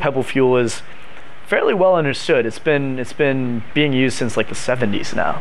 Pebble fuel is fairly well understood. It's been it's been being used since like the 70s now.